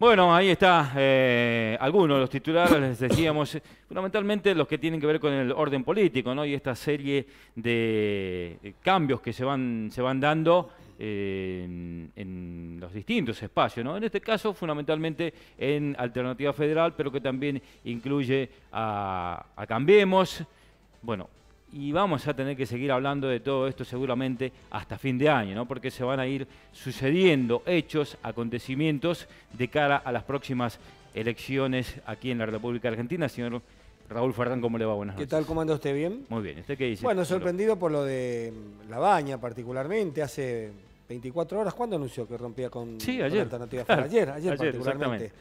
Bueno, ahí está eh, algunos de los titulares, les decíamos, eh, fundamentalmente los que tienen que ver con el orden político, ¿no? Y esta serie de eh, cambios que se van, se van dando eh, en, en los distintos espacios, ¿no? En este caso, fundamentalmente en Alternativa Federal, pero que también incluye a, a Cambiemos. Bueno, y vamos a tener que seguir hablando de todo esto seguramente hasta fin de año, ¿no? porque se van a ir sucediendo hechos, acontecimientos de cara a las próximas elecciones aquí en la República Argentina. Señor Raúl Ferrán, ¿cómo le va? Buenas ¿Qué noches. tal? ¿Cómo anda usted? ¿Bien? Muy bien, ¿usted qué dice? Bueno, sorprendido por lo de La Baña particularmente, hace 24 horas. ¿Cuándo anunció que rompía con, Sí, ayer. Alternativa Claro? Ayer, ayer, ayer, particularmente.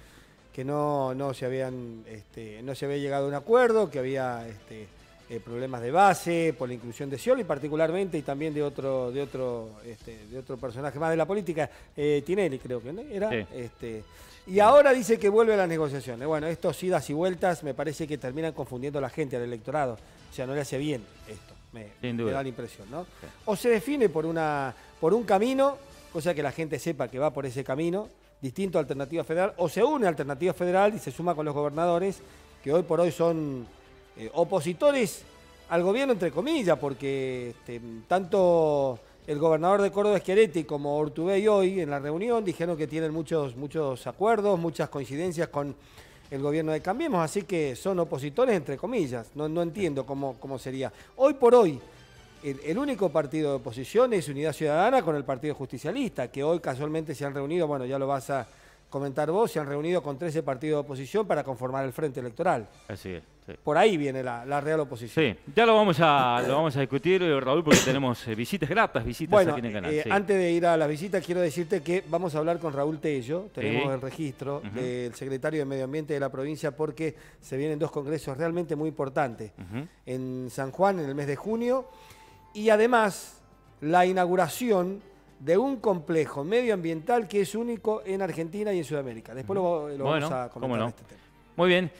Que no, no, se habían, este, no se había llegado a un acuerdo, que había este, eh, problemas de base por la inclusión de Scioli particularmente y también de otro, de otro, este, de otro personaje más de la política, eh, Tinelli creo que ¿no? era. Sí. Este, y ahora dice que vuelve a las negociaciones. Bueno, estos idas y vueltas me parece que terminan confundiendo a la gente, al electorado. O sea, no le hace bien esto, me, da la impresión, ¿no? O se define por, una, por un camino, cosa que la gente sepa que va por ese camino, distinto a Alternativa Federal, o se une a Alternativa Federal y se suma con los gobernadores, que hoy por hoy son eh, opositores al gobierno, entre comillas, porque este, tanto el gobernador de Córdoba Schiaretti como Ortubey hoy en la reunión dijeron que tienen muchos, muchos acuerdos, muchas coincidencias con el gobierno de Cambiemos, así que son opositores entre comillas, no, no entiendo cómo, cómo sería. Hoy por hoy, el, el único partido de oposición es Unidad Ciudadana con el Partido Justicialista, que hoy casualmente se han reunido, bueno, ya lo vas a comentar vos, se han reunido con 13 partidos de oposición para conformar el frente electoral. Así es. sí. Por ahí viene la, la real oposición. Sí, ya lo vamos a, lo vamos a discutir, eh, Raúl, porque tenemos eh, visitas gratas, visitas Bueno, aquí en el canal. eh, sí. antes de ir a la visita, quiero decirte que vamos a hablar con Raúl Tello. Tenemos Sí. el registro del secretario de Medio Ambiente de la provincia porque se vienen dos congresos realmente muy importantes. En San Juan en el mes de junio y además la inauguración de un complejo medioambiental que es único en Argentina y en Sudamérica. Después lo, lo Bueno, vamos a comentar no. este tema. Muy bien.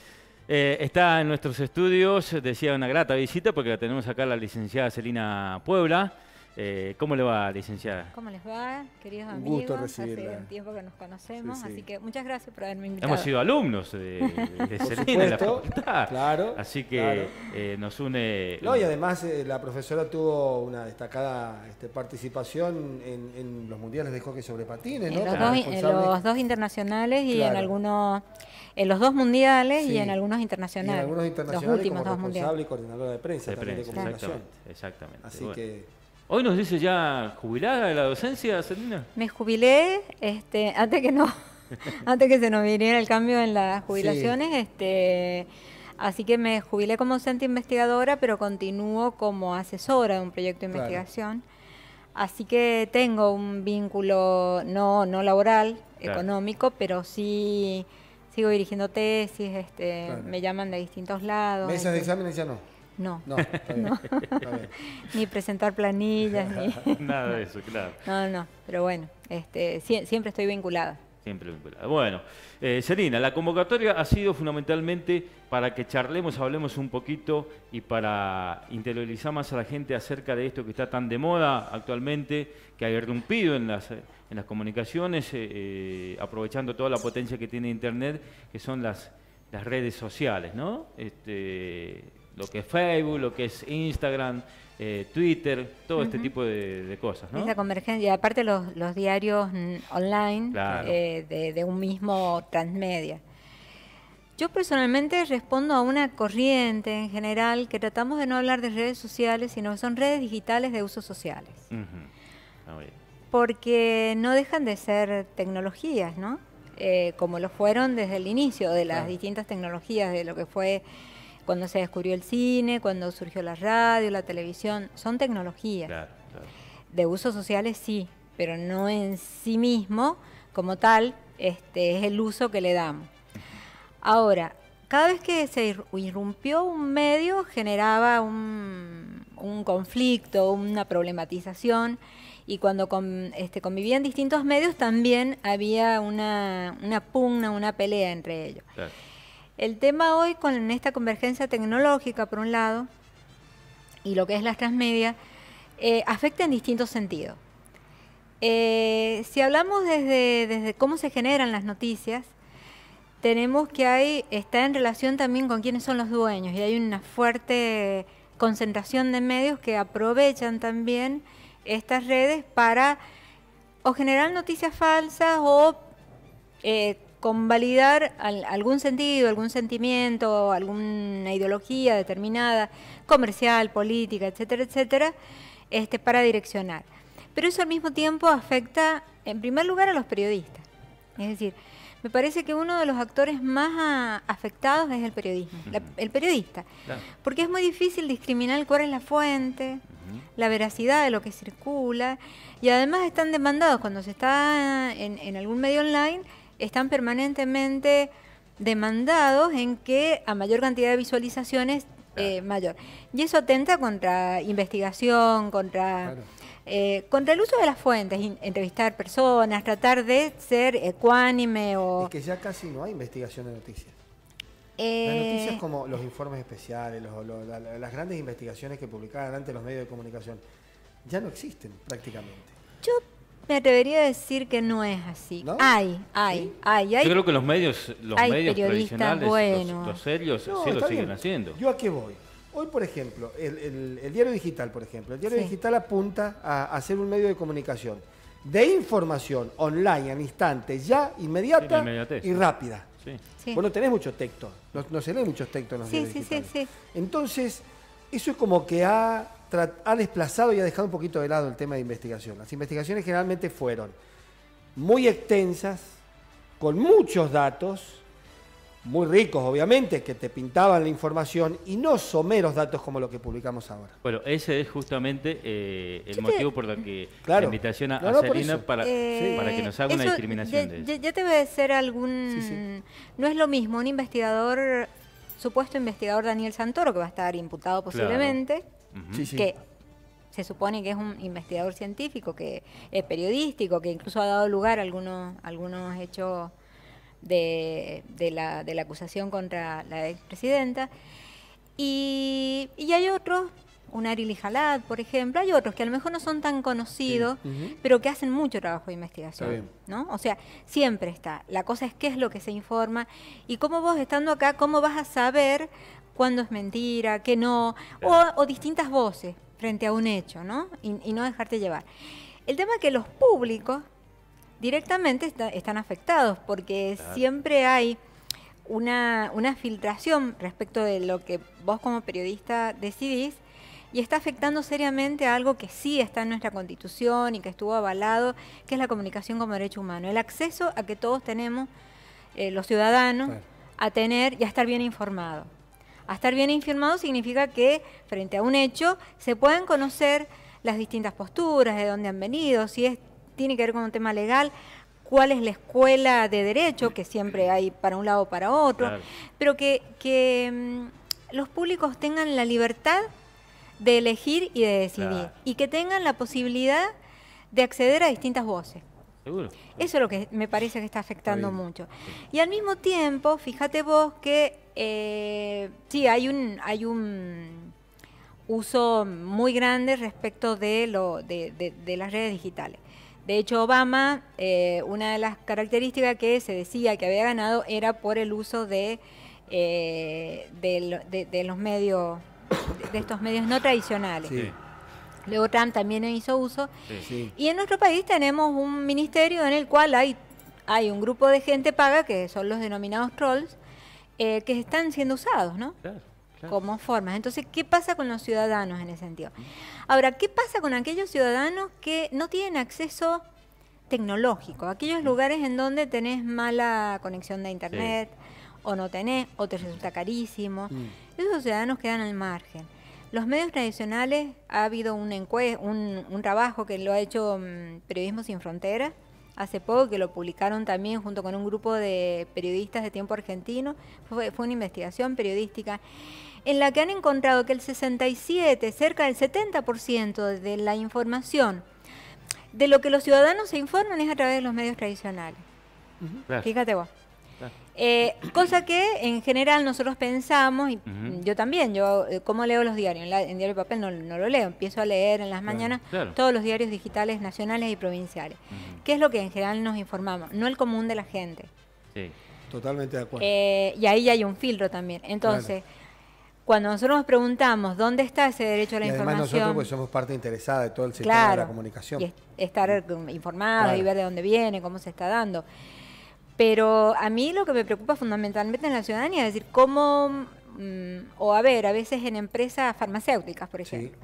Eh, está en nuestros estudios, decía una grata visita, porque la tenemos acá la licenciada Celina Puebla. Eh, ¿Cómo le va, licenciada? ¿Cómo les va, queridos Un amigos? gusto Hace recibirla. un tiempo que nos conocemos, Sí, sí. así que muchas gracias por haberme invitado. Hemos sido alumnos de, de en la facultad. claro, Así que claro. eh, nos une. No, y además eh, la profesora tuvo una destacada este, participación en, en los mundiales de hockey sobre patines, en, ¿no? los Como dos, en los dos internacionales y en algunos, en los dos mundiales Sí. y en algunos Y en internacionales. algunos internacionales los últimos como dos mundiales. responsable y coordinadora de prensa, de también prensa, de comunicación. exactamente. exactamente. Así Bueno. que Hoy nos dice ya jubilada de la docencia, Celina. Me jubilé este, antes que no, antes que se nos viniera el cambio en las jubilaciones, este, así que me jubilé como docente investigadora, pero continúo como asesora de un proyecto de Claro. investigación. Así que tengo un vínculo no, no laboral, Claro. económico, pero sí sigo dirigiendo tesis, este, Claro. me llaman de distintos lados. mesas de este, exámenes ya no. No, No, está bien. está bien. ni presentar planillas, ni... Nada de eso, claro. No, no, pero bueno, este, sie- siempre estoy vinculada. Siempre vinculada. Bueno, eh, Celina, la convocatoria ha sido fundamentalmente para que charlemos, hablemos un poquito y para interiorizar más a la gente acerca de esto que está tan de moda actualmente, que ha irrumpido en las, en las comunicaciones, eh, eh, aprovechando toda la potencia que tiene Internet, que son las, las redes sociales, ¿no? Este, lo que es Facebook, lo que es Instagram, eh, Twitter, todo este tipo de, de cosas, ¿no? Esa convergencia, y aparte los, los diarios online Claro. eh, de, de un mismo transmedia. Yo personalmente respondo a una corriente en general que tratamos de no hablar de redes sociales, sino que son redes digitales de usos sociales. Bien. Porque no dejan de ser tecnologías, ¿no? Eh, como lo fueron desde el inicio de las distintas tecnologías, de lo que fue cuando se descubrió el cine, cuando surgió la radio, la televisión, son tecnologías. Claro, claro. De usos sociales sí, pero no en sí mismo como tal, este es el uso que le damos. Ahora, cada vez que se ir- irrumpió un medio generaba un, un conflicto, una problematización y cuando con- este, convivían distintos medios también había una, una pugna, una pelea entre ellos. claro. El tema hoy con esta convergencia tecnológica, por un lado, y lo que es las transmedia, eh, afecta en distintos sentidos. Eh, si hablamos desde, desde cómo se generan las noticias, tenemos que hay, está en relación también con quiénes son los dueños y hay una fuerte concentración de medios que aprovechan también estas redes para o generar noticias falsas o eh, convalidar algún sentido, algún sentimiento, alguna ideología determinada, comercial, política, etcétera, etcétera, este, para direccionar. Pero eso al mismo tiempo afecta, en primer lugar, a los periodistas. Es decir, me parece que uno de los actores más ah, afectados es el periodismo, el periodista. Porque es muy difícil discriminar cuál es la fuente, la veracidad de lo que circula, y además están demandados cuando se está en, algún medio online, están permanentemente demandados en que a mayor cantidad de visualizaciones, eh, mayor. Y eso atenta contra investigación, contra... Eh, contra el uso de las fuentes, entrevistar personas, tratar de ser ecuánime o... Es que ya casi no hay investigación de noticias. Eh, las noticias como los informes especiales, las grandes investigaciones que publicaban antes los medios de comunicación, ya no existen prácticamente. Yo me atrevería a decir que no es así. Hay, hay, hay, Yo creo que los medios, los medios tradicionales, los, serios, sí lo siguen haciendo. ¿Yo a qué voy? Hoy, por ejemplo, el, diario digital, por ejemplo, el diario digital apunta a, hacer un medio de comunicación de información online al instante, ya inmediata y rápida. Sí. Vos no tenés mucho texto, no, se lee muchos textos en los diarios digitales. Entonces, eso es como que ha, ha desplazado y ha dejado un poquito de lado el tema de investigación. Las investigaciones generalmente fueron muy extensas, con muchos datos, muy ricos, obviamente, que te pintaban la información y no someros datos como lo que publicamos ahora. Bueno, ese es justamente eh, el motivo por el que la invitación a, no, para, eh, para que nos haga una discriminación de eso. Ya, te voy a hacer algún... No es lo mismo un investigador, supuesto investigador Daniel Santoro, que va a estar imputado posiblemente, que se supone que es un investigador científico, que es periodístico, que incluso ha dado lugar a algunos, algunos hechos de, la, de la, acusación contra la expresidenta. Y, y hay otros, un Ari Jalad, por ejemplo, hay otros que a lo mejor no son tan conocidos, pero que hacen mucho trabajo de investigación. ¿no? O sea, siempre está. La cosa es qué es lo que se informa y cómo vos estando acá, cómo vas a saber cuándo es mentira, qué no, o, distintas voces frente a un hecho, ¿no? Y, y no dejarte llevar. El tema es que los públicos directamente están afectados porque siempre hay una, una, filtración respecto de lo que vos como periodista decidís y está afectando seriamente a algo que sí está en nuestra constitución y que estuvo avalado, que es la comunicación como derecho humano, el acceso a que todos tenemos, eh, los ciudadanos, a tener y a estar bien informados. A estar bien informado significa que frente a un hecho se pueden conocer las distintas posturas, de dónde han venido, si es tiene que ver con un tema legal, cuál es la escuela de derecho, que siempre hay para un lado o para otro, pero que, mm, los públicos tengan la libertad de elegir y de decidir, y que tengan la posibilidad de acceder a distintas voces. Seguro. Eso es lo que me parece que está afectando mucho. Y al mismo tiempo, fíjate vos que eh, sí, hay un, hay un uso muy grande respecto de, lo, de las redes digitales. De hecho, Obama, eh, una de las características que se decía que había ganado era por el uso de, eh, de, los medios, de, estos medios no tradicionales. Luego Trump también hizo uso. Y en nuestro país tenemos un ministerio en el cual hay, hay un grupo de gente paga, que son los denominados trolls, eh, que están siendo usados, ¿no? como formas. Entonces, ¿qué pasa con los ciudadanos en ese sentido? Ahora, ¿qué pasa con aquellos ciudadanos que no tienen acceso tecnológico? Aquellos lugares en donde tenés mala conexión de internet, o no tenés, o te resulta carísimo. Mm. Esos ciudadanos quedan al margen. Los medios tradicionales, ha habido un, un, un trabajo que lo ha hecho mm, Periodismo Sin Fronteras, hace poco, que lo publicaron también junto con un grupo de periodistas de tiempo argentino. Fue, fue, una investigación periodística en la que han encontrado que el 67, cerca del 70% de la información de lo que los ciudadanos se informan es a través de los medios tradicionales. Fíjate vos. Eh, cosa que en general nosotros pensamos, y yo también, yo eh, como leo los diarios, en, diario de papel no, lo leo, empiezo a leer en las mañanas todos los diarios digitales nacionales y provinciales. ¿Qué es lo que en general nos informamos? No el común de la gente. Totalmente de acuerdo. Eh, y ahí hay un filtro también. Entonces, cuando nosotros nos preguntamos dónde está ese derecho a la y además información. nosotros pues somos parte interesada de todo el sistema claro, de la comunicación. Y es- estar eh, informado Claro. y ver de dónde viene, cómo se está dando. Pero a mí lo que me preocupa fundamentalmente en la ciudadanía es decir, cómo, mm, o a ver, a veces en empresas farmacéuticas, por Sí. ejemplo,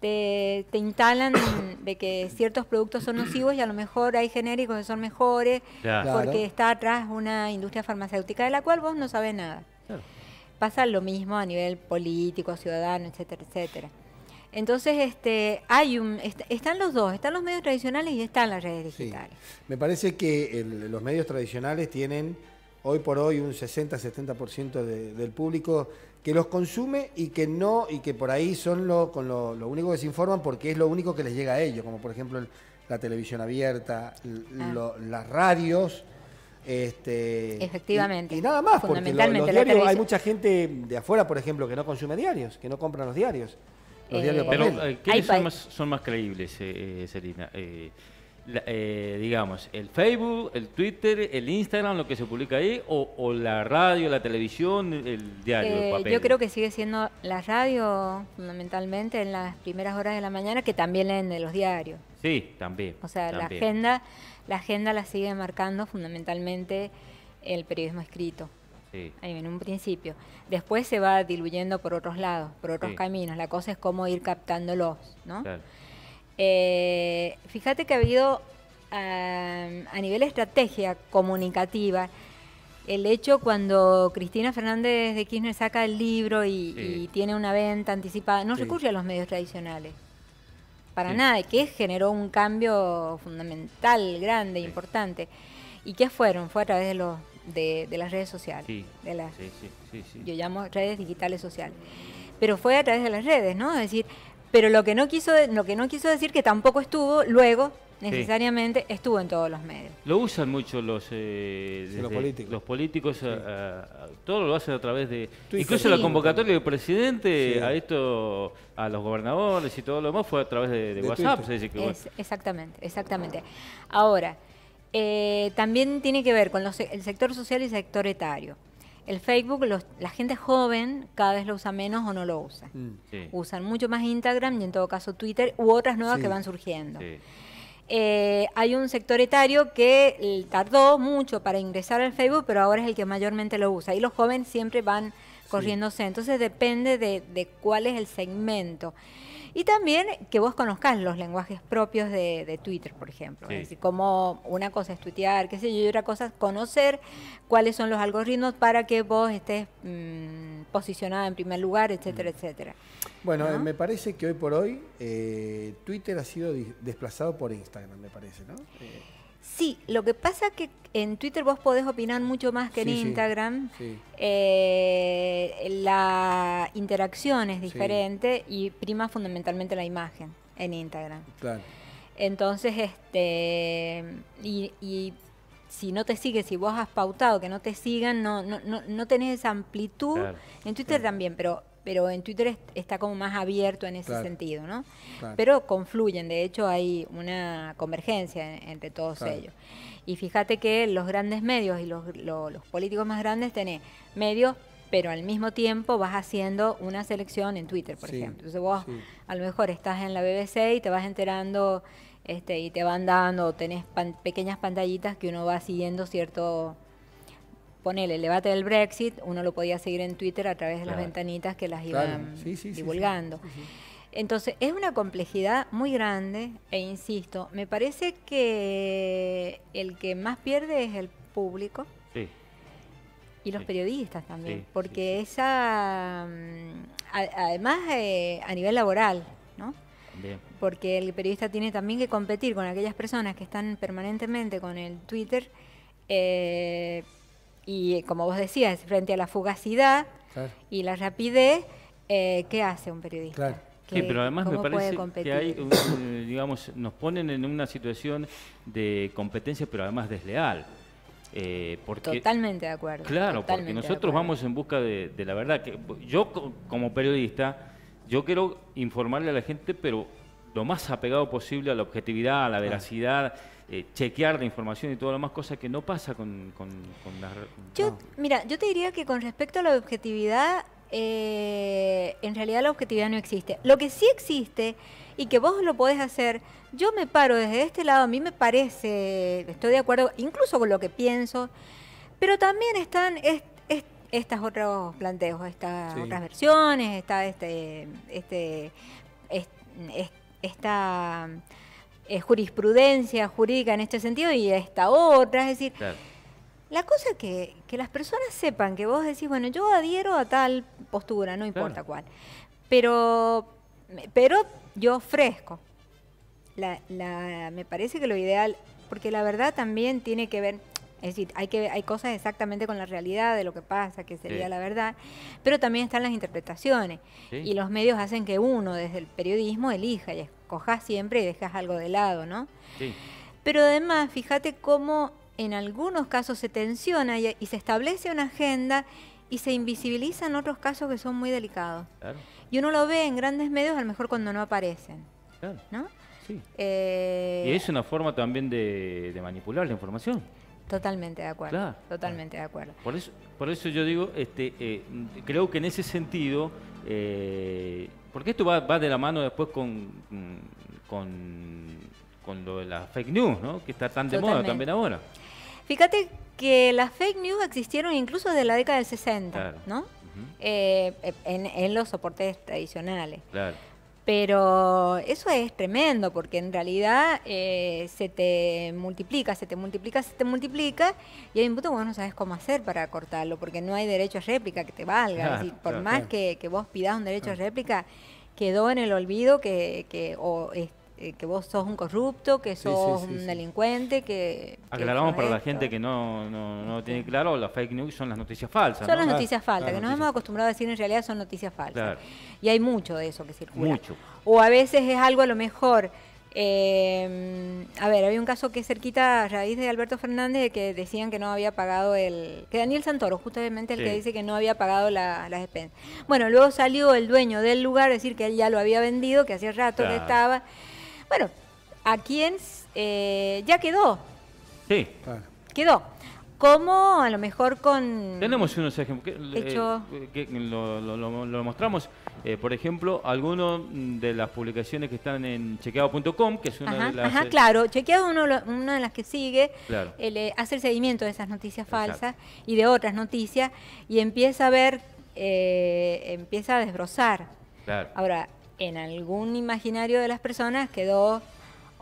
te, te instalan de que ciertos productos son nocivos y a lo mejor hay genéricos que son mejores. Claro. porque está atrás una industria farmacéutica de la cual vos no sabés nada. Claro. Pasa lo mismo a nivel político, ciudadano, etcétera, etcétera. Entonces, este, hay un, est- están los dos, están los medios tradicionales y están las redes Sí. digitales. Me parece que el- los medios tradicionales tienen hoy por hoy un 60-70% de- del público que los consume y que no, y que por ahí son lo, con lo, lo único que se informan porque es lo único que les llega a ellos, como por ejemplo el- la televisión abierta, Ah. lo- las radios. Este, Efectivamente. Y, y nada más, porque lo- los diarios, hay mucha gente de afuera, por ejemplo, que no consume diarios, que no compran los diarios. Los Eh, diarios de Pero, papel. eh, ¿quiénes Hay son más, son más creíbles, eh, eh, Selina? Eh, la- eh, digamos, ¿el Facebook, el Twitter, el Instagram, lo que se publica ahí, o, o la radio, la televisión, el diario, el Eh, papel? yo creo que sigue siendo la radio, fundamentalmente, en las primeras horas de la mañana, que también leen de los diarios. Sí, también. O sea, la agenda, la agenda la sigue marcando fundamentalmente el periodismo escrito. Sí. ahí en un principio. Después se va diluyendo por otros lados, por otros Sí. caminos. La cosa es cómo ir captándolos, ¿no? Claro. Eh, fíjate que ha habido a nivel estrategia comunicativa el hecho cuando Cristina Fernández de Kirchner saca el libro y, Sí. y tiene una venta anticipada, no recurre a los medios tradicionales. Para nada, que generó un cambio fundamental, grande, importante. ¿Y qué fueron? Fue a través de, los, de, de las redes sociales. Sí, de las, sí, sí, sí, sí. yo llamo redes digitales sociales. Pero fue a través de las redes, ¿no? Es decir, pero lo que no quiso, lo que no quiso decir que tampoco estuvo luego necesariamente estuvo en todos los medios. Lo usan mucho los, eh, Sí, los políticos. los políticos, Sí. a- a- todo lo hacen a través de... Twitter. Incluso Sí. la convocatoria del presidente Sí. a esto, a los gobernadores y todo lo demás fue a través de, de De WhatsApp. Se dice que, Es- exactamente, exactamente. Ahora, eh, también tiene que ver con los- el sector social y el sector etario. El Facebook, los- la gente joven cada vez lo usa menos o no lo usa. Mm. sí, Usan mucho más Instagram y en todo caso Twitter u otras nuevas Sí. que van surgiendo. sí. Eh, hay un sector etario que eh, tardó mucho para ingresar al Facebook, pero ahora es el que mayormente lo usa. Y los jóvenes siempre van corriéndose. Entonces depende de, de cuál es el segmento. Y también que vos conozcas los lenguajes propios de, de Twitter, por ejemplo. Sí. Es decir, como una cosa es tuitear, qué sé yo, y otra cosa es conocer cuáles son los algoritmos para que vos estés mm, posicionada en primer lugar, etcétera, etcétera. Bueno, ¿no? eh, me parece que hoy por hoy eh, Twitter ha sido desplazado por Instagram, me parece, ¿no? Eh, Sí, lo que pasa es que en Twitter vos podés opinar mucho más que en Sí, Instagram. sí. Eh, la interacción es Sí. diferente y prima fundamentalmente la imagen en Instagram. claro. Entonces, este, y, y si no te sigues, si vos has pautado que no te sigan, no, no, no, no tenés esa amplitud. Claro, en Twitter también, pero, pero en Twitter es- está como más abierto en ese Claro. sentido, ¿no? Claro. Pero confluyen, de hecho hay una convergencia en- entre todos Claro. ellos. Y fíjate que los grandes medios y los, lo- los políticos más grandes tenés medios, pero al mismo tiempo vas haciendo una selección en Twitter, por Sí, ejemplo. Entonces vos sí. a lo mejor estás en la BBC y te vas enterando este, y te van dando, tenés pan- pequeñas pantallitas que uno va siguiendo cierto... Ponele el debate del Brexit, uno lo podía seguir en Twitter a través de las ventanitas que las Claro. iban Sí, sí, divulgando. Sí, sí. Entonces, es una complejidad muy grande e insisto, me parece que el que más pierde es el público sí. y los Sí. periodistas también, Sí, sí, porque esa, mm, a- además eh, a nivel laboral, ¿no? También. Porque el periodista tiene también que competir con aquellas personas que están permanentemente con el Twitter eh, y como vos decías, frente a la fugacidad Claro. y la rapidez, eh, ¿qué hace un periodista? Claro. Sí, ¿Qué- pero además me parece que hay, un- un, digamos, nos ponen en una situación de competencia, pero además desleal. Eh, porque, Totalmente de acuerdo. Claro, porque nosotros vamos en busca de, de la verdad. que Yo co- como periodista, yo quiero informarle a la gente, pero lo más apegado posible a la objetividad, a la veracidad, eh, chequear la información y todo lo más, cosa que no pasa con, con, con las... Yo, Mira, yo te diría que con respecto a la objetividad, eh, en realidad la objetividad no existe. Lo que sí existe y que vos lo podés hacer, yo me paro desde este lado, a mí me parece, estoy de acuerdo incluso con lo que pienso, pero también están est- est- estas otros planteos, estas Sí. otras versiones, está este, este, est- est- esta eh, jurisprudencia jurídica en este sentido y esta otra, es decir, Claro. la cosa que, que las personas sepan que vos decís, bueno, yo adhiero a tal postura, no importa Claro. cuál, pero, pero yo ofrezco. La, la- me parece que lo ideal, porque la verdad también tiene que ver, es decir, hay, que, hay cosas exactamente con la realidad de lo que pasa, que sería Sí. la verdad, pero también están las interpretaciones. Sí. Y los medios hacen que uno desde el periodismo elija y escojas siempre y dejas algo de lado, ¿no? Sí. Pero además, fíjate cómo en algunos casos se tensiona y, y se establece una agenda y se invisibilizan otros casos que son muy delicados. Claro, Y uno lo ve en grandes medios a lo mejor cuando no aparecen, claro, ¿no? sí. Eh, Y es una forma también de, de manipular la información. Totalmente de acuerdo. Claro. Totalmente de acuerdo. Por eso, por eso yo digo, este, eh, creo que en ese sentido, eh, porque esto va, va de la mano después con, con, con lo de las fake news, ¿no? Que está tan de moda también ahora. Fíjate que las fake news existieron incluso desde la década del 60, Claro. ¿no? Eh, en, en los soportes tradicionales. Claro. Pero eso es tremendo porque en realidad eh, se te multiplica, se te multiplica, se te multiplica y hay un punto que vos no sabes cómo hacer para cortarlo porque no hay derecho a réplica que te valga. Claro, es decir, por claro, más claro. Que, que vos pidas un derecho a réplica, quedó en el olvido que, que, o, es- eh, que vos sos un corrupto, que Sí, sí, sos sí, un sí. delincuente, que... Aclaramos para la gente que no, no, no tiene claro, las fake news son las noticias falsas. Son ¿no? las Claro, noticias falsas, claro, que nos hemos acostumbrado a decir en realidad son noticias falsas. Claro. Y hay mucho de eso que circula. Mucho. O a veces es algo a lo mejor. eh, a ver, había un caso que cerquita a raíz de Alberto Fernández de que decían que no había pagado el. que Daniel Santoro, justamente el que dice que no había pagado la- las expensas. Bueno, luego salió el dueño del lugar a decir que él ya lo había vendido, que hacía rato que estaba. Bueno, a quien eh, ya quedó, Sí. Claro. quedó. Como a lo mejor con. Tenemos unos ejemplos que, eh, Hecho- que lo, lo- lo- lo mostramos. Eh, por ejemplo, algunos de las publicaciones que están en chequeado.com, que es una Ajá, de las... ajá, eh, claro. Chequeado uno, lo- una de las que sigue, Claro. eh, hace el seguimiento de esas noticias Exacto. falsas y de otras noticias y empieza a ver, eh, empieza a desbrozar. Claro. Ahora, en algún imaginario de las personas quedó,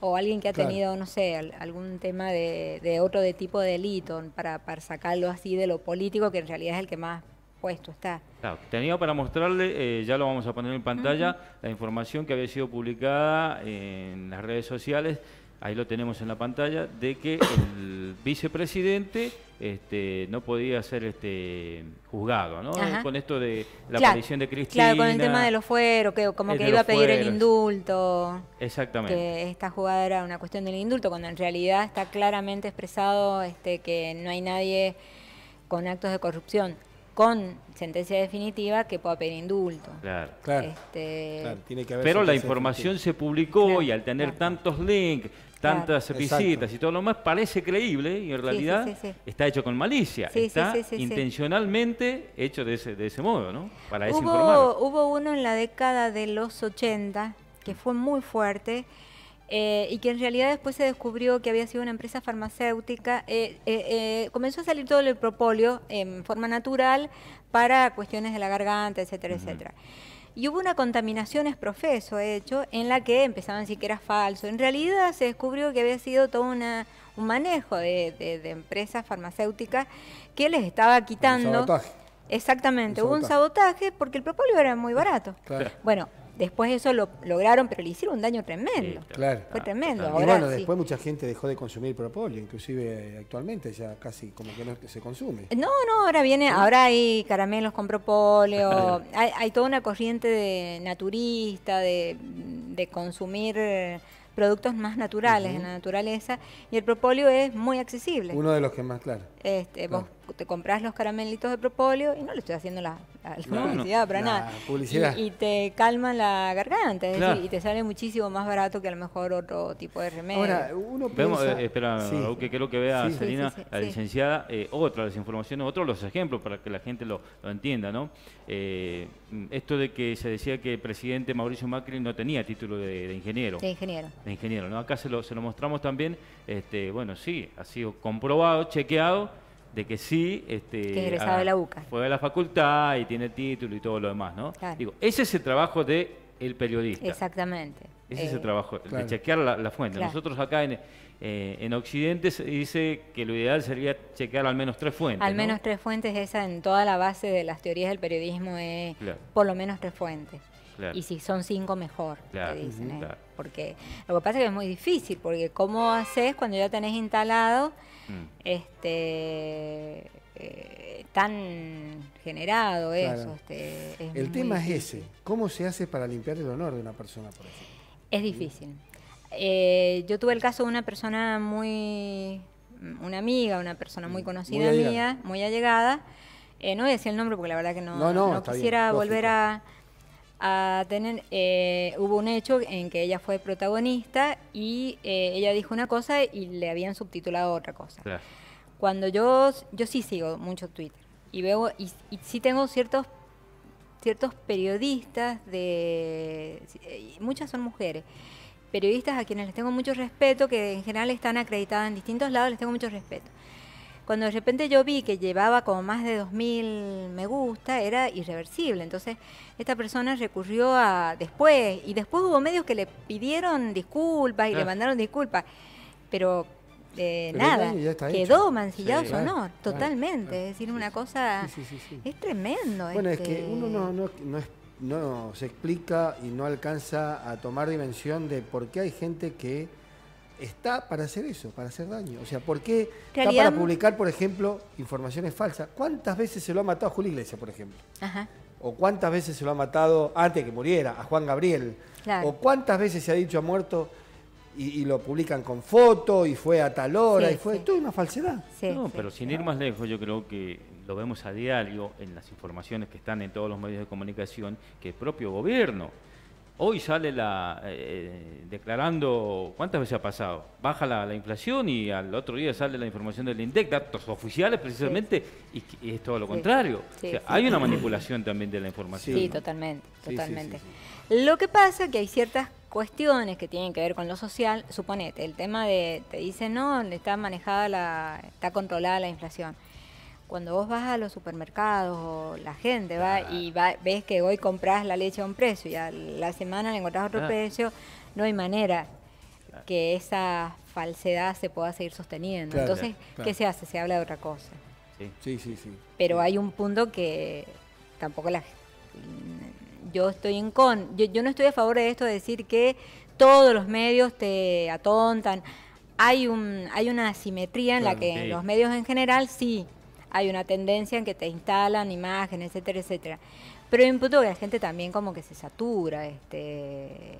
o alguien que ha Claro. tenido, no sé, al- algún tema de, de otro de tipo de delito, para, para sacarlo así de lo político, que en realidad es el que más puesto está. Claro, tenía para mostrarle, eh, ya lo vamos a poner en pantalla, la información que había sido publicada en las redes sociales, ahí lo tenemos en la pantalla, de que el vicepresidente este, no podía ser este, juzgado, ¿no? Ajá. Con esto de la Claro, aparición de Cristina. Claro, con el tema de los fueros, que como que iba a pedir el indulto. Exactamente. que esta jugada era una cuestión del indulto, cuando en realidad está claramente expresado este, que no hay nadie con actos de corrupción con sentencia definitiva que pueda pedir indulto. Claro. Claro. Este, claro, tiene que haber Pero la información definitiva. se publicó Claro, y al tener claro. tantos links, tantas Claro. visitas Exacto. y todo lo más, parece creíble y en realidad sí, sí, sí. está hecho con malicia. Está sí, sí, sí. intencionalmente hecho de ese, de ese modo, ¿no? Para desinformar. Hubo, hubo uno en la década de los 80 que fue muy fuerte eh, y que en realidad después se descubrió que había sido una empresa farmacéutica. eh, eh, eh, comenzó a salir todo el propóleo en forma natural para cuestiones de la garganta, etcétera, etcétera. Y hubo una contaminación es profeso hecho en la que empezaban a decir que era falso. En realidad se descubrió que había sido todo una, un manejo de, de- de empresas farmacéuticas que les estaba quitando. sabotaje. Exactamente, Un hubo un sabotaje. sabotaje porque el propóleo era muy barato. Claro. Bueno, después eso lo lograron, pero le hicieron un daño tremendo. Sí, Claro. Fue tremendo. Y bueno, sí. después mucha gente dejó de consumir propóleo, inclusive eh, actualmente ya casi como que no se consume. No, no, ahora viene, ahora hay caramelos con propóleo, hay, hay toda una corriente de naturista, de, de consumir eh, productos más naturales en la naturaleza, y el propóleo es muy accesible. Uno de los que más, claro. Este, Vos te comprás los caramelitos de propóleo y no le estoy haciendo la, la, la Claro. publicidad para La nada. publicidad. Y, y te calman la garganta, es Claro. decir, y te sale muchísimo más barato que a lo mejor otro tipo de remedio. Ahora, uno Vemos, piensa... eh, espera, Sí. Raúl, que creo que vea Sí, Selina, sí, sí, la sí. licenciada, eh, otra de las informaciones, otros los ejemplos para que la gente lo, lo entienda, ¿no? Eh, esto de que se decía que el presidente Mauricio Macri no tenía título de, de ingeniero. de ingeniero. de ingeniero, ¿no? Acá se lo, se lo mostramos también, este, bueno, sí, ha sido comprobado, chequeado, de que sí, este, Que es egresado de la UCA. fue a la facultad y tiene título y todo lo demás, ¿no? Claro. Digo, ese es el trabajo de el periodista. Exactamente. Ese es el Eh, trabajo, Claro. de chequear la, la fuente. Claro. Nosotros acá en, eh, en Occidente se dice que lo ideal sería chequear al menos tres fuentes. Al ¿no? menos tres fuentes, esa en toda la base de las teorías del periodismo es Claro. por lo menos tres fuentes. Claro. Y si son cinco, mejor, Claro, te dicen. ¿eh? claro. Porque lo que pasa es que es muy difícil, porque ¿cómo haces cuando ya tenés instalado Mm. este eh, tan generado Claro. eso? Este, es El tema es ese. ¿Cómo se hace para limpiar el honor de una persona, por ejemplo? Es difícil. Eh, yo tuve el caso de una persona muy, una amiga, una persona muy conocida allegada. mía, muy allegada. Eh, no voy a decir el nombre porque la verdad que no, No, no, no está bien, quisiera volver a, a tener... eh, hubo un hecho en que ella fue protagonista y eh, ella dijo una cosa y le habían subtitulado otra cosa. Claro. Cuando yo, yo sí sigo mucho Twitter y veo, y, y sí tengo ciertos ciertos periodistas de muchas son mujeres periodistas a quienes les tengo mucho respeto que en general están acreditadas en distintos lados les tengo mucho respeto cuando de repente yo vi que llevaba como más de 2000 me gusta era irreversible entonces esta persona recurrió a después y después hubo medios que le pidieron disculpas y le Claro. mandaron disculpas pero eh, nada quedó hecho. mancillado Sí. su Claro, honor claro, totalmente claro. es decir una cosa Sí, sí, es tremendo Bueno, es este, que uno no, no, no, es- no se explica y no alcanza a tomar dimensión de por qué hay gente que está para hacer eso, para hacer daño. O sea, ¿por qué está para publicar, por ejemplo, informaciones falsas? ¿Cuántas veces se lo ha matado a Julio Iglesias, por ejemplo? Ajá. ¿O cuántas veces se lo ha matado antes de que muriera a Juan Gabriel? Claro. ¿O cuántas veces se ha dicho ha muerto y, y lo publican con foto y fue a tal hora Sí, y fue sí. toda una falsedad? Sí, no, sí. pero sin ir más lejos, yo creo que lo vemos a diario en las informaciones que están en todos los medios de comunicación, que el propio gobierno hoy sale la eh, declarando, ¿cuántas veces ha pasado? Baja la, la inflación y al otro día sale la información del INDEC, datos oficiales precisamente, y, es todo lo Sí. contrario. Sí, o sea, sí. hay una manipulación también de la información. Sí, ¿no? totalmente, Sí, sí, totalmente. sí, Lo que pasa es que hay ciertas cuestiones que tienen que ver con lo social. Suponete, el tema de, te dicen, no, está manejada la, está controlada la inflación. Cuando vos vas a los supermercados o la gente va y va, ves que hoy compras la leche a un precio y a la semana le encontrás otro Claro. precio, no hay manera que esa falsedad se pueda seguir sosteniendo. Claro, Entonces, claro. ¿qué se hace? Se habla de otra cosa. Sí. Sí, sí, sí. pero hay un punto que tampoco la yo estoy en con yo, yo no estoy a favor de esto de decir que todos los medios te atontan hay un hay una asimetría en la que sí. en los medios en general sí hay una tendencia en que te instalan imágenes etcétera etcétera pero hay un punto que la gente también como que se satura este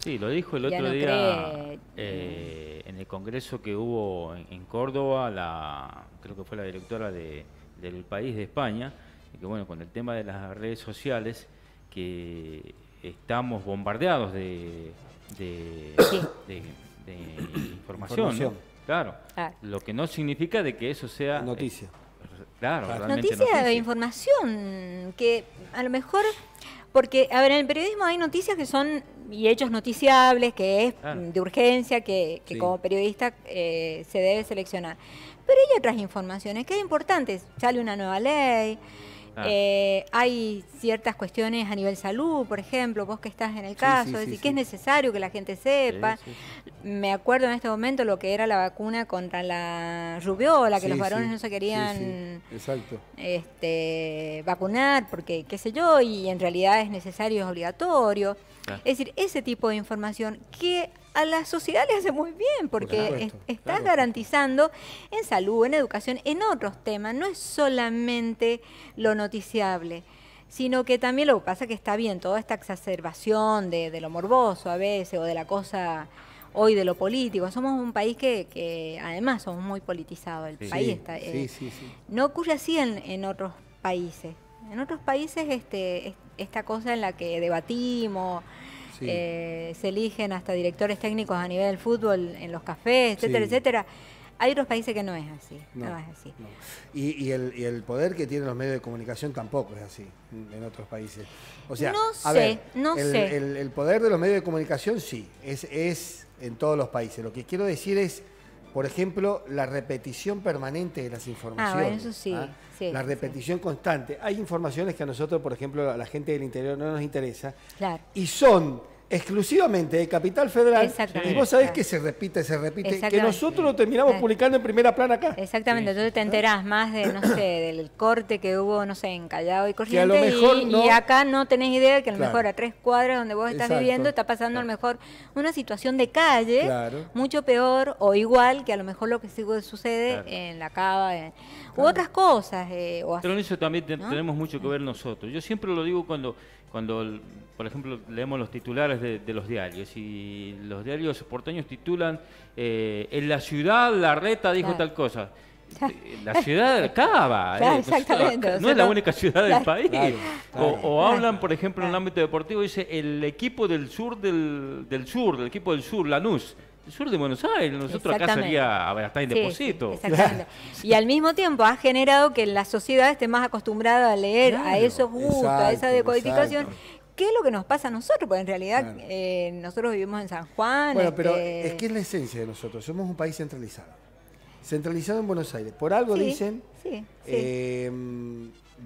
Sí, lo dijo el otro no día eh, en el congreso que hubo en, en Córdoba, la creo que fue la directora de- del país de España, que bueno, con el tema de las redes sociales, que estamos bombardeados de, de, Sí. de- de información. Claro. Lo que no significa de que eso sea... Noticia. Claro. Noticia noticia. de información, que a lo mejor, porque, a ver, en el periodismo hay noticias que son, y hechos noticiables, que es Claro. de urgencia, que, que Sí. como periodista eh, se debe seleccionar. Pero hay otras informaciones que es importantes. Sale una nueva ley, Claro. eh, hay ciertas cuestiones a nivel salud, por ejemplo, vos que estás en el caso, sí, es decir, sí. que es necesario que la gente sepa. Me acuerdo en este momento lo que era la vacuna contra la rubiola, que los varones no se querían Exacto. este, vacunar porque qué sé yo y en realidad es necesario, es obligatorio. Claro. Es decir, ese tipo de información que a la sociedad le hace muy bien porque es- supuesto, estás claro. garantizando en salud, en educación, en otros temas, no es solamente lo noticiable sino que también lo que pasa es que está bien toda esta exacerbación de, de lo morboso a veces o de la cosa hoy de lo político. Somos un país que, que además somos muy politizados. El Sí. país está, sí, eh, sí, no ocurre así en, en otros países. En otros países este, esta cosa en la que debatimos, eh, se eligen hasta directores técnicos a nivel del fútbol en los cafés, etcétera, etcétera. Hay otros países que no es así. No, es así. Y, el, poder que tienen los medios de comunicación tampoco es así en otros países. O sea, no sé, no el, sé. El, poder de los medios de comunicación sí, es, es en todos los países. Lo que quiero decir es, por ejemplo, la repetición permanente de las informaciones. Ah, bueno, eso sí. ¿ah? la repetición constante. Hay informaciones que a nosotros, por ejemplo, a la gente del interior no nos interesa. Claro. Y son exclusivamente de Capital Federal. Y vos sabés que se repite, se repite, que nosotros lo terminamos publicando en primera plana acá. Exactamente, entonces te enterás más de, no sé, del corte que hubo, no sé, en Callao y Corrientes y, acá no tenés idea de que a lo mejor a tres cuadras donde vos estás viviendo está pasando a lo mejor una situación de calle mucho peor o igual que a lo mejor lo que sucede en la cava u otras cosas. Eh, Pero en eso también tenemos mucho que ver nosotros. Yo siempre lo digo cuando, cuando por ejemplo, leemos los titulares de, los diarios y los diarios porteños titulan eh, en la ciudad la reta dijo tal cosa. Eh, la ciudad de Cava, eh, exactamente, no es la única ciudad del país. o, hablan, por ejemplo, en el ámbito deportivo, dice el equipo del sur del, del sur, del equipo del sur, Lanús. El sur de Buenos Aires, nosotros acá sería, a ver, hasta en depósito. exactamente. y al mismo tiempo ha generado que la sociedad esté más acostumbrada a leer a esos gustos, a esa decodificación. ¿Qué es lo que nos pasa a nosotros? Porque en realidad eh, nosotros vivimos en San Juan. Bueno, pero este es que es la esencia de nosotros. Somos un país centralizado. Centralizado en Buenos Aires. Por algo dicen, eh,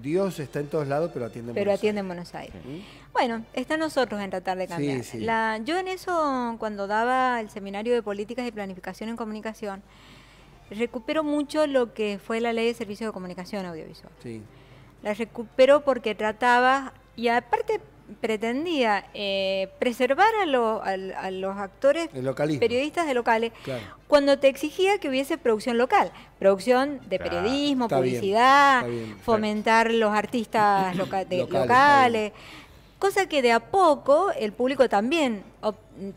Dios está en todos lados, pero atiende en pero Buenos atiende en Buenos Aires. Bueno, está nosotros en tratar de cambiar. La, yo en eso, cuando daba el seminario de políticas y planificación en comunicación, recupero mucho lo que fue la ley de servicios de comunicación audiovisual. La recupero porque trataba, y aparte pretendía eh, preservar a, los actores periodistas de locales cuando te exigía que hubiese producción local, producción de periodismo, publicidad, fomentar los artistas locales, cosa que de a poco el público también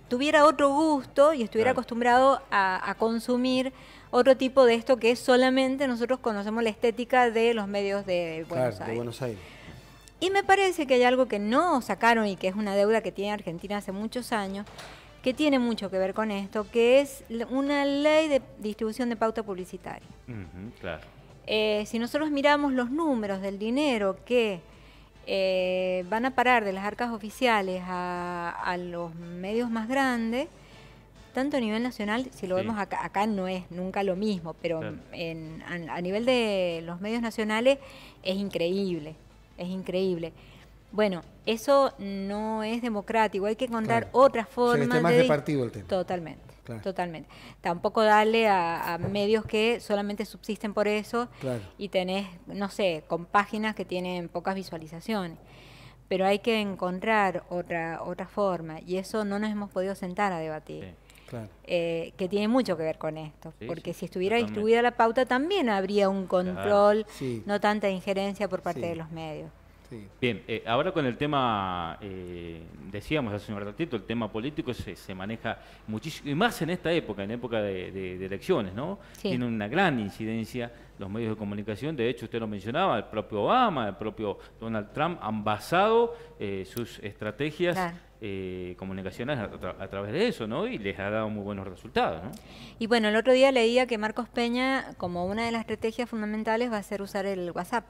tuviera otro gusto y estuviera acostumbrado a, consumir otro tipo de esto que solamente nosotros conocemos la estética de los medios de Buenos Aires. Y me parece que hay algo que no sacaron y que es una deuda que tiene Argentina hace muchos años, que tiene mucho que ver con esto, que es una ley de distribución de pauta publicitaria. Eh, si nosotros miramos los números del dinero que eh, van a parar de las arcas oficiales a, los medios más grandes, tanto a nivel nacional, si lo vemos acá, acá no es nunca lo mismo, pero a, nivel de los medios nacionales es increíble es increíble. Bueno, eso no es democrático, hay que encontrar otras formas. más repartido el tema. Totalmente, totalmente. Tampoco darle a, medios que solamente subsisten por eso y tenés, no sé, con páginas que tienen pocas visualizaciones. Pero hay que encontrar otra, otra forma y eso no nos hemos podido sentar a debatir. Eh, que tiene mucho que ver con esto, porque si estuviera distribuida la pauta también habría un control, no tanta injerencia por parte de los medios. Bien, eh, ahora con el tema, eh, decíamos hace un ratito, el tema político se, se, maneja muchísimo, y más en esta época, en época de, elecciones, ¿no? Tiene una gran incidencia los medios de comunicación, de hecho usted lo mencionaba, el propio Obama, el propio Donald Trump han basado sus estrategias eh, comunicaciones a, través de eso, ¿no? Y les ha dado muy buenos resultados, ¿no? Y bueno, el otro día leía que Marcos Peña, como una de las estrategias fundamentales, va a ser usar el WhatsApp.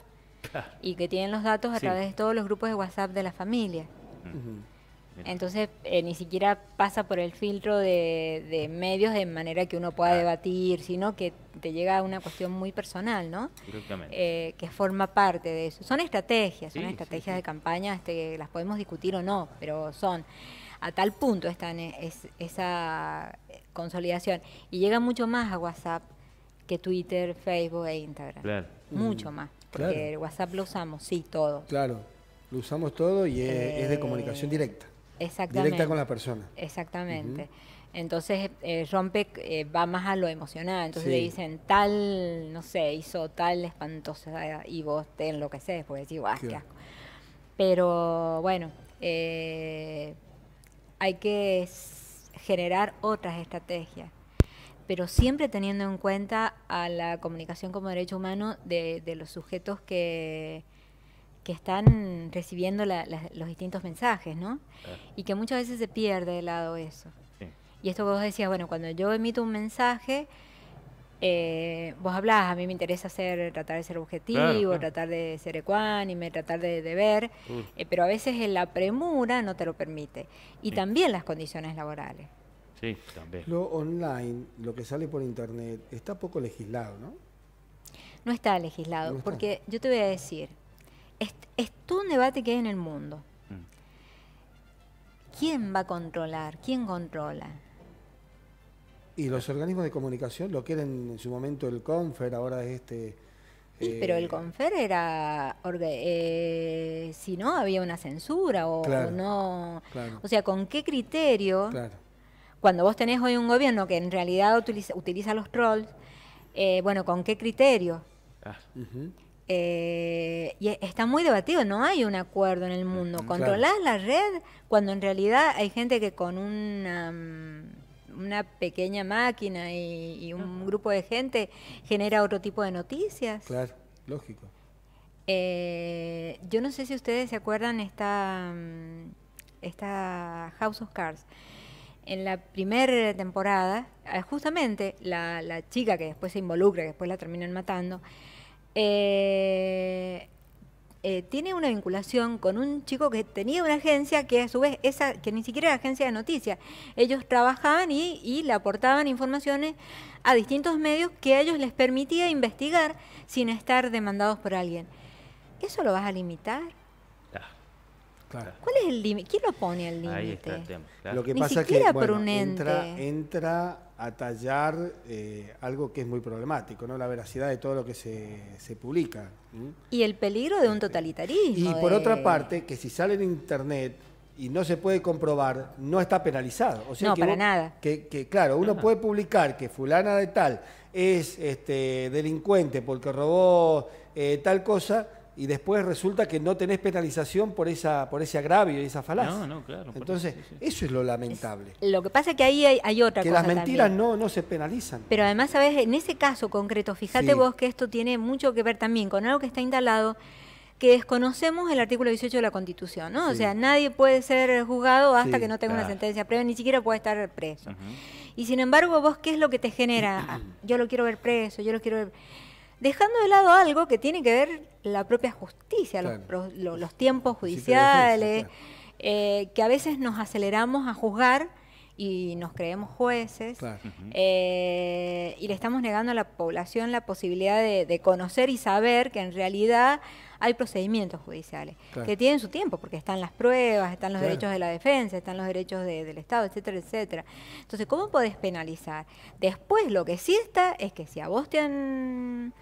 Y que tienen los datos a través de todos los grupos de WhatsApp de la familia. Entonces, eh, ni siquiera pasa por el filtro de, medios de manera que uno pueda debatir, sino que te llega a una cuestión muy personal, ¿no? Eh, que forma parte de eso. Son estrategias, son estrategias de campaña, este, las podemos discutir o no, pero son a tal punto están es, esa consolidación. Y llega mucho más a WhatsApp que Twitter, Facebook e Instagram. Mucho más. Porque WhatsApp lo usamos, sí, todo. Claro, lo usamos todo y es de comunicación directa. Exactamente. Directa con la persona. Exactamente. Entonces eh, rompe, eh, va más a lo emocional. Entonces le dicen tal, no sé, hizo tal espantosa y vos te enloqueces porque decís, guau, qué asco. Pero bueno, eh, hay que generar otras estrategias, pero siempre teniendo en cuenta a la comunicación como derecho humano de, de los sujetos que que están recibiendo la- la- los distintos mensajes, ¿no? Claro. Y que muchas veces se pierde de lado eso. Sí. Y esto que vos decías, bueno, cuando yo emito un mensaje, eh, vos hablás, a mí me interesa ser, tratar de ser objetivo, Claro, claro. tratar de ser ecuánime, tratar de, de ver, eh, pero a veces en la premura no te lo permite. Y Sí. también las condiciones laborales. Sí, también. Lo online, lo que sale por internet, está poco legislado, ¿no? No está legislado, No está. porque yo te voy a decir, es, es todo un debate que hay en el mundo. Mm. ¿Quién va a controlar? ¿Quién controla? Y los organismos de comunicación, lo que era en, en su momento el Confer, ahora es este... Sí, eh, pero el confer era, orga- eh, si no, había una censura o, Claro. no. Claro, O sea, ¿con qué criterio? claro. Cuando vos tenés hoy un gobierno que en realidad utiliza, utiliza los trolls, eh, bueno, ¿con qué criterio? Ah. Eh, y está muy debatido, no hay un acuerdo en el mundo. Controlás la red cuando en realidad hay gente que con una, mm, una pequeña máquina y, y un grupo de gente genera otro tipo de noticias. Claro, lógico. Eh, yo no sé si ustedes se acuerdan esta, mm, esta House of Cards. En la primera temporada, eh, justamente la, la chica que después se involucra, que después la terminan matando, eh, eh, tiene una vinculación con un chico que tenía una agencia que a su vez, esa, que ni siquiera era agencia de noticias. Ellos trabajaban y, y le aportaban informaciones a distintos medios que a ellos les permitía investigar sin estar demandados por alguien. ¿Eso lo vas a limitar? Claro. ¿Cuál es el límite? ¿Quién lo pone el límite? ahí está el tema. claro. Lo que Ni pasa es que siquiera por bueno, un entra, ente. entra tallar eh, algo que es muy problemático, ¿no? La veracidad de todo lo que se, se publica. Y el peligro de un totalitarismo. Y por de- otra parte, que si sale en internet y no se puede comprobar, no está penalizado. O sea No, que para vos- nada. Que, que, claro, uno puede publicar que fulana de tal es este, delincuente porque robó eh, tal cosa y después resulta que no tenés penalización por esa por ese agravio y esa falacia. No, no, claro, Entonces, sí, sí. eso es lo lamentable. Lo que pasa es que ahí hay, hay otra Que cosa las mentiras también. no, no se penalizan. Pero además, ¿sabes? En ese caso concreto, fíjate Sí. vos que esto tiene mucho que ver también con algo que está instalado, que desconocemos el artículo 18 de la Constitución, ¿no? O sea, nadie puede ser juzgado hasta Sí, que no tenga una sentencia previa, ni siquiera puede estar preso. Y sin embargo, vos, ¿qué es lo que te genera? Ah, Yo lo quiero ver preso, yo lo quiero ver... Dejando de lado algo que tiene que ver la propia justicia, los Claro. los, tiempos judiciales, claro. eh, que a veces nos aceleramos a juzgar y nos creemos jueces. Claro. Eh, y le estamos negando a la población la posibilidad de, de conocer y saber que en realidad hay procedimientos judiciales Claro. que tienen su tiempo, porque están las pruebas, están los Claro. derechos de la defensa, están los derechos de- del Estado, etcétera, etcétera. Entonces, ¿cómo podés penalizar? Después, lo que sí está es que si a vos te han...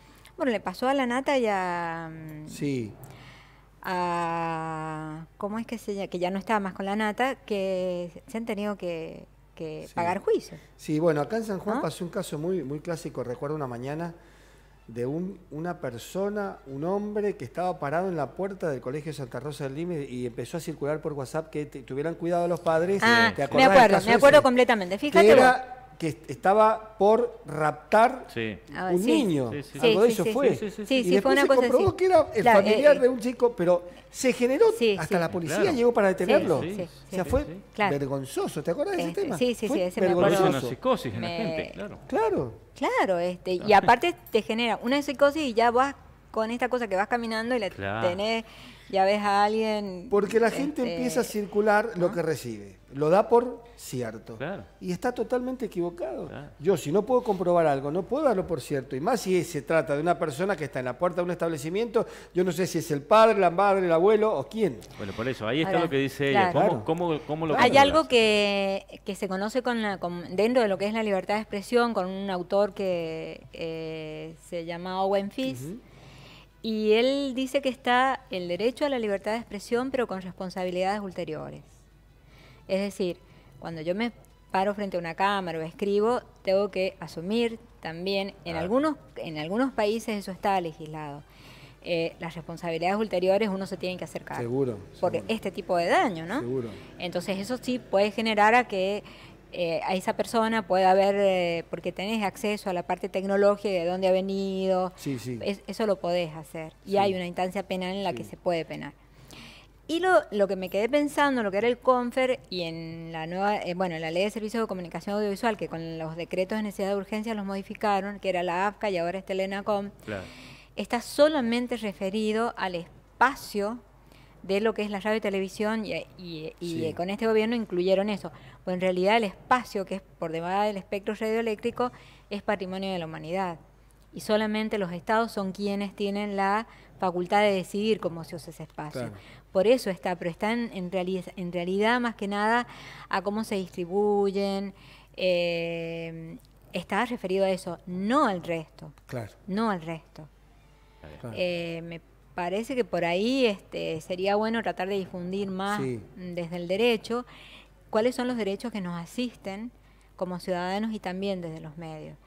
Bueno, le pasó a la Nata y a... Sí, a- ¿Cómo es que se llama? Que ya no estaba más con la Nata, que se han tenido que, que Sí. pagar juicio. sí, bueno, acá en San Juan ¿Ah? pasó un caso muy, muy clásico. Recuerdo una mañana de un, una persona, un hombre que estaba parado en la puerta del Colegio Santa Rosa del Lime y empezó a circular por WhatsApp que te- tuvieran cuidado los padres. Ah, ¿Te me acuerdo, me acuerdo ese? completamente. Que Fíjate vos. era que estaba por raptar Sí. Ah, un sí. niño. Sí, sí, Algo sí. de eso fue. sí, sí, sí. Sí, y sí, después fue una se cosa comprobó así. que era el Claro, familiar eh, de un chico, pero se generó, Sí, hasta sí. la policía Claro. llegó para detenerlo. Sí, sí, o sea, sí, fue vergonzoso. ¿Te acuerdas de ese Este, tema? sí, sí, Fue sí, ese me acuerdo. Vergonzoso. una psicosis en la Me- gente, claro. Claro. Claro, este, y aparte te genera una psicosis y ya vas con esta cosa que vas caminando y le Claro. tenés, ya ves a alguien. Porque la gente este, empieza a circular lo que recibe. Lo da por cierto. Claro. Y está totalmente equivocado. Claro. Yo, si no puedo comprobar algo, no puedo darlo por cierto. Y más si se trata de una persona que está en la puerta de un establecimiento, yo no sé si es el padre, la madre, el abuelo o quién. Bueno, por eso, ahí está Ahora, lo que dice ella. claro. ¿Cómo, cómo, cómo lo Hay controlas? algo que, que se conoce con la, con- dentro de lo que es la libertad de expresión con un autor que eh, se llama Owen Fish. Y él dice que está el derecho a la libertad de expresión, pero con responsabilidades ulteriores. Es decir, cuando yo me paro frente a una cámara o escribo, tengo que asumir también, en, algunos, en algunos países eso está legislado, eh, las responsabilidades ulteriores uno se tiene que hacer cargo Seguro, por seguro. este tipo de daño, ¿no? Seguro. Entonces eso sí puede generar a que eh, a esa persona puede haber, eh, porque tenés acceso a la parte tecnológica de dónde ha venido, Sí, sí. es- eso lo podés hacer. Y Sí. hay una instancia penal en la que se puede penar. Y lo, lo que me quedé pensando, lo que era el CONFER y en la nueva, eh, bueno, en la Ley de Servicios de Comunicación Audiovisual, que con los decretos de necesidad de urgencia los modificaron, que era la AFCA y ahora es Telenacom, Claro. está solamente referido al espacio de lo que es la radio y televisión y, y- y, Sí. con este gobierno incluyeron eso. Pues en realidad el espacio que es por debajo del espectro radioeléctrico es patrimonio de la humanidad. Y solamente los estados son quienes tienen la facultad de decidir cómo se usa ese espacio. Claro. Por eso está, pero está en, en, reali- en realidad más que nada a cómo se distribuyen, eh, está referido a eso, no al resto, Claro. no al resto. claro. Eh, me parece que por ahí este, sería bueno tratar de difundir más Sí. desde el derecho cuáles son los derechos que nos asisten como ciudadanos y también desde los medios.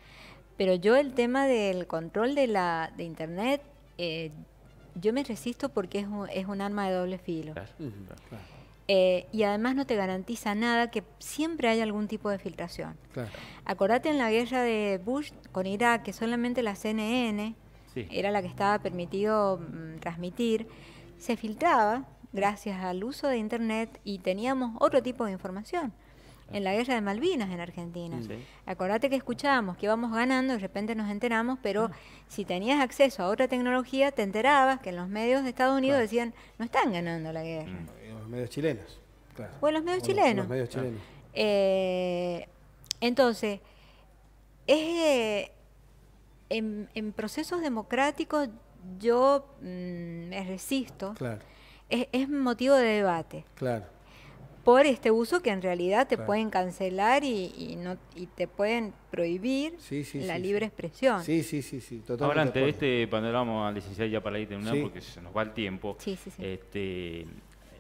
Pero yo el tema del control de la de internet, eh, yo me resisto porque es un, es un arma de doble filo. Claro. Eh, y además no te garantiza nada que siempre hay algún tipo de filtración. claro. Acordate en la guerra de Bush con Irak que solamente la CNN Sí. era la que estaba permitido mm, transmitir, se filtraba gracias al uso de Internet y teníamos otro tipo de información. En la guerra de Malvinas en Argentina. Sí. Acordate que escuchábamos que íbamos ganando, de repente nos enteramos, pero si tenías acceso a otra tecnología, te enterabas que en los medios de Estados Unidos Claro. decían, no están ganando la guerra. Mm. Eh, Los medios chilenos. Claro. O en los medios O chilenos. Los medios chilenos. Eh, entonces, es, eh, en, en procesos democráticos yo mm, me resisto. Claro, Es, es motivo de debate claro. por este uso que en realidad te Claro. pueden cancelar y, y no, y te pueden prohibir Sí, sí, la sí, libre sí. expresión. Sí, sí, sí, sí. Totalmente Ahora, ante este panorama, licenciado, ya para ir terminando, Sí. porque se nos va el tiempo, Sí, sí, sí. Este,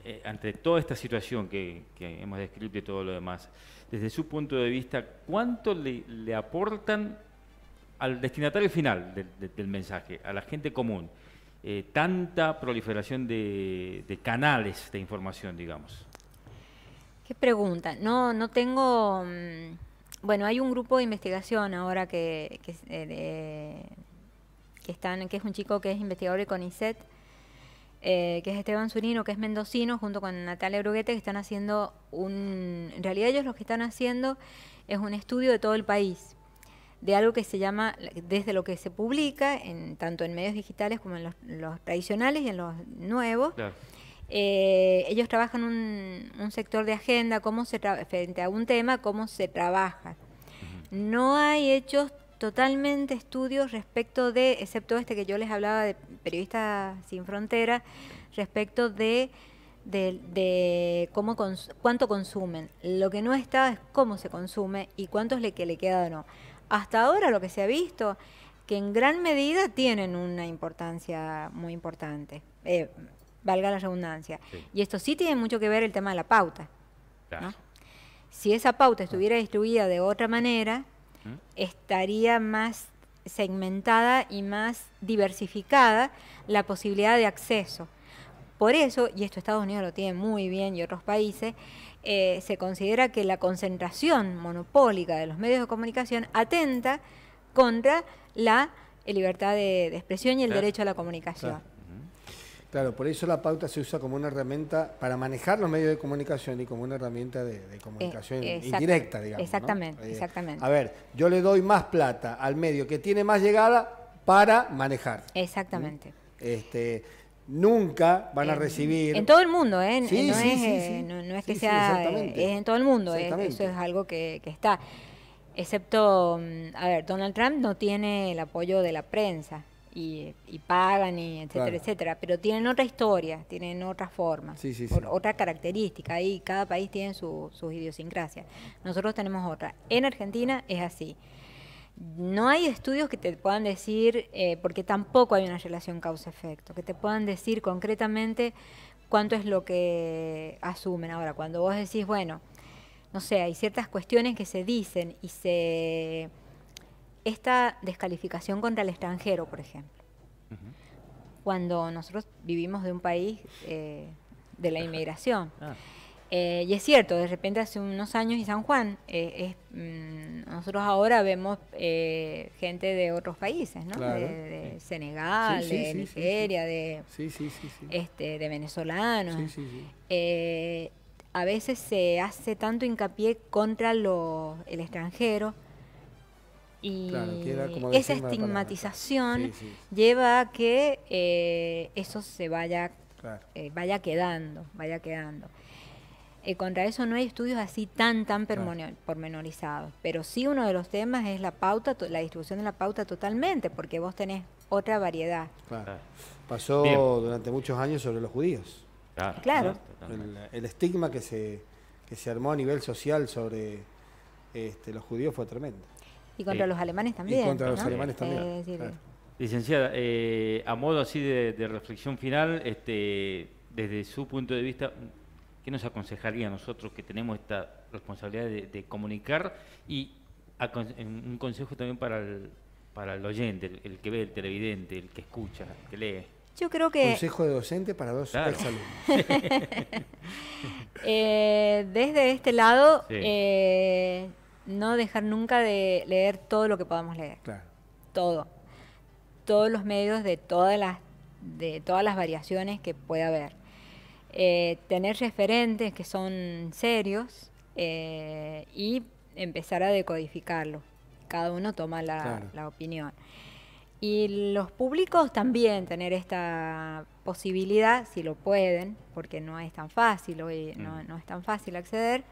eh, ante toda esta situación que, que hemos descrito y todo lo demás, desde su punto de vista, ¿cuánto le, le aportan al destinatario final del, de- del mensaje, a la gente común, eh, tanta proliferación de, canales de información, digamos? ¿Qué pregunta? No, no tengo. mm, Bueno, hay un grupo de investigación ahora que, eh, que están, que es un chico que es investigador de CONICET, eh, que es Esteban Zunino, que es mendocino, junto con Natalia Bruguete, que están haciendo un. En realidad, ellos lo que están haciendo es un estudio de todo el país, de algo que se llama, desde lo que se publica, en, tanto en medios digitales como en los, los tradicionales y en los nuevos, Claro. eh, ellos trabajan un, un sector de agenda, cómo se frente a un tema, cómo se trabaja. No hay hechos totalmente estudios respecto de, excepto este que yo les hablaba de Periodistas Sin Frontera, respecto de, de, de cómo cons- cuánto consumen. Lo que no está es cómo se consume y cuánto es le que le queda o no. Hasta ahora lo que se ha visto, que en gran medida tienen una importancia muy importante, eh, valga la redundancia. Sí. Y esto sí tiene mucho que ver el tema de la pauta. Claro. ¿no? Si esa pauta estuviera distribuida de otra manera, ¿Mm? estaría más segmentada y más diversificada la posibilidad de acceso. Por eso, y esto Estados Unidos lo tiene muy bien y otros países, eh, se considera que la concentración monopólica de los medios de comunicación atenta contra la eh, libertad de, de expresión y el Claro. derecho a la comunicación. Claro. Claro, por eso la pauta se usa como una herramienta para manejar los medios de comunicación y como una herramienta de, de comunicación Eh, indirecta, digamos. ¿no? exactamente, Eh, exactamente. A ver, yo le doy más plata al medio que tiene más llegada para manejar. Exactamente. Este, nunca van a recibir. En todo el mundo, ¿eh? Sí, no, sí, es, sí, eh, no, no es que sea, es en todo el mundo, es- eso es algo que, que está. Excepto, mm, a ver, Donald Trump no tiene el apoyo de la prensa y, y pagan y etcétera, Claro. etcétera, pero tienen otra historia, tienen otra forma, Sí, sí, or- sí. otra característica y cada país tiene su, sus idiosincrasias. Nosotros tenemos otra. En Argentina es así. No hay estudios que te puedan decir, eh, porque tampoco hay una relación causa-efecto, que te puedan decir concretamente cuánto es lo que asumen. Ahora, cuando vos decís, bueno, no sé, hay ciertas cuestiones que se dicen y se... Esta descalificación contra el extranjero, por ejemplo. Cuando nosotros vivimos de un país eh, de la inmigración. Ah, Eh, y es cierto, de repente hace unos años y San Juan, eh, es, mm, nosotros ahora vemos eh, gente de otros países, ¿no? Claro. De, de Senegal, Sí, sí, de sí, Nigeria, de, este, de venezolanos. Eh, a veces se hace tanto hincapié contra lo- el extranjero y Claro, esa estigmatización lleva a que eh, eso se vaya, Claro. eh, vaya quedando, vaya quedando. Eh, contra eso no hay estudios así tan, tan Claro. pormenorizados, pero sí uno de los temas es la pauta, la distribución de la pauta totalmente, porque vos tenés otra variedad. claro. Pasó Bien. durante muchos años sobre los judíos. Claro. El, el estigma que se, que se armó a nivel social sobre este, los judíos fue tremendo. Y contra Sí. los alemanes también. contra los alemanes también, Eh, es decir, claro. Licenciada, eh, a modo así de, de reflexión final, este, desde su punto de vista, ¿qué nos aconsejaría a nosotros que tenemos esta responsabilidad de, de comunicar y un consejo también para el, para el oyente, el, el que ve, el televidente, el que escucha, el que lee? Yo creo que Consejo de docente para dos Claro. exalumnos. eh, desde este lado, Sí. eh, no dejar nunca de leer todo lo que podamos leer. Claro. Todo. Todos los medios de todas las, de todas las variaciones que pueda haber. Eh, tener referentes que son serios eh, y empezar a decodificarlo. Cada uno toma la, Claro. la opinión. Y los públicos también tener esta posibilidad, si lo pueden, porque no es tan fácil hoy, no, Mm. no es tan fácil acceder,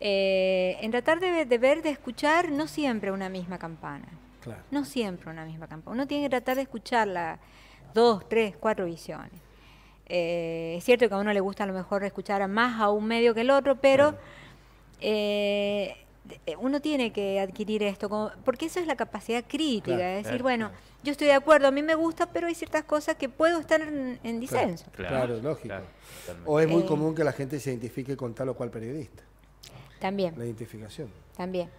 eh, en tratar de, de ver, de escuchar no siempre una misma campana, Claro. no siempre una misma campana. Uno tiene que tratar de escucharla dos, tres, cuatro visiones. Eh, es cierto que a uno le gusta a lo mejor escuchar a más a un medio que el otro, pero eh, uno tiene que adquirir esto, como- porque eso es la capacidad crítica, Claro, es decir, claro, bueno, claro. yo estoy de acuerdo, a mí me gusta, pero hay ciertas cosas que puedo estar en, en disenso. Claro, lógico. O es muy Eh, común que la gente se identifique con tal o cual periodista. También, La identificación. también.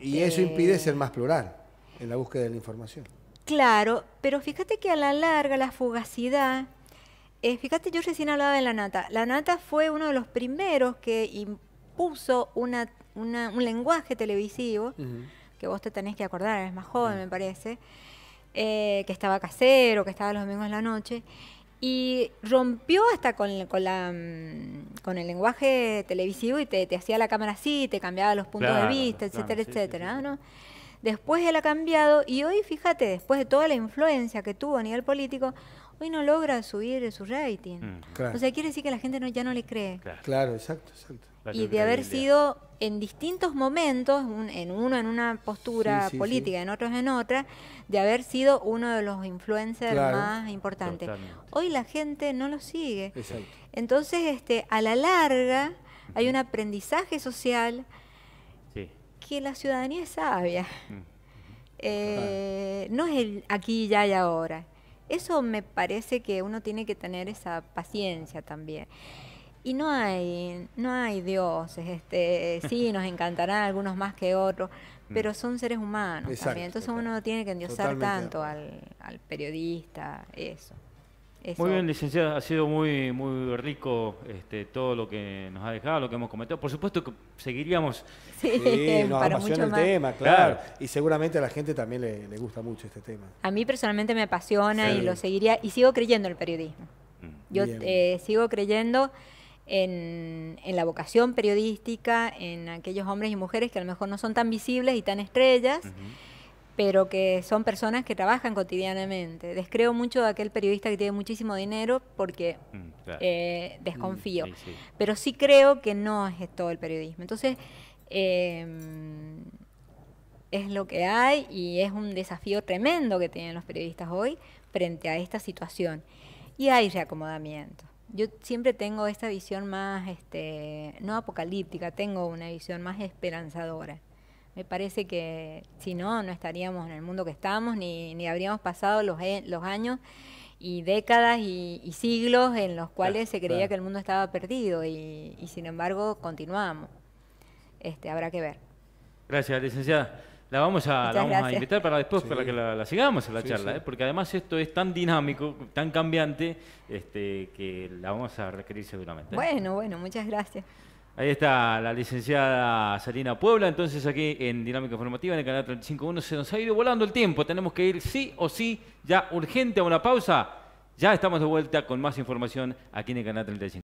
Y eso Este, impide ser más plural en la búsqueda de la información. Claro, pero fíjate que a la larga la fugacidad, eh, fíjate, yo recién hablaba de la nata. La nata fue uno de los primeros que impuso una, una- un lenguaje televisivo, que vos te tenés que acordar, eres más joven, me parece, eh, que estaba casero, que estaba los domingos en la noche, y rompió hasta con, con la, mm, con el lenguaje televisivo y te, te hacía la cámara así, te cambiaba los puntos Claro, de vista, claro, etcétera, sí, etcétera. sí, sí. ¿no? Después él ha cambiado y hoy, fíjate, después de toda la influencia que tuvo a nivel político, hoy no logra subir su rating. Mm, Claro. O sea, quiere decir que la gente no, ya no le cree. claro. Claro, exacto, exacto. La Y de haber sido en distintos momentos, un- en uno en una postura Sí, sí, política, en otros en otra, de haber sido uno de los influencers Claro. más importantes. Totalmente. Hoy la gente no lo sigue. Exacto. Entonces, este, a la larga, hay un aprendizaje social Sí. que la ciudadanía es sabia. Eh, no es el aquí, ya y ahora. Eso me parece que uno tiene que tener esa paciencia también. Y no hay, no hay dioses, este, sí, nos encantarán algunos más que otros, pero son seres humanos Exacto, también. Entonces total. uno no tiene que endiosar tanto al, al periodista, eso. Eso. Muy bien, licenciada, ha sido muy muy rico este, todo lo que nos ha dejado, lo que hemos comentado. Por supuesto que seguiríamos Sí, Sí, nos para apasiona mucho el más. tema, claro. Claro. Y seguramente a la gente también le, le gusta mucho este tema. A mí personalmente me apasiona Sí. y lo seguiría y sigo creyendo en el periodismo. Mm. Yo eh, sigo creyendo en, en la vocación periodística, en aquellos hombres y mujeres que a lo mejor no son tan visibles y tan estrellas, Ujú. Pero que son personas que trabajan cotidianamente. Descreo mucho de aquel periodista que tiene muchísimo dinero porque Mm, claro. eh, desconfío. Sí, sí. Pero sí creo que no es todo el periodismo. Entonces, eh, es lo que hay y es un desafío tremendo que tienen los periodistas hoy frente a esta situación. Y hay reacomodamiento. Yo siempre tengo esta visión más, este, no apocalíptica, tengo una visión más esperanzadora. Me parece que si no, no estaríamos en el mundo que estamos, ni, ni habríamos pasado los, e- los años y décadas y, y siglos en los cuales se creía claro. que el mundo estaba perdido y, y sin embargo continuamos. Este, habrá que ver. Gracias, licenciada. La vamos a, la Muchas vamos a gracias. invitar para después, Sí. para que la, la sigamos en la Sí, charla, sí. ¿eh? porque además esto es tan dinámico, tan cambiante, este, que la vamos a requerir seguramente. ¿eh? Bueno, bueno, muchas gracias. Ahí está la licenciada Salina Puebla, entonces aquí en Dinámica Informativa en el canal 35.1 se nos ha ido volando el tiempo, tenemos que ir sí o sí, ya urgente a una pausa, ya estamos de vuelta con más información aquí en el canal 35.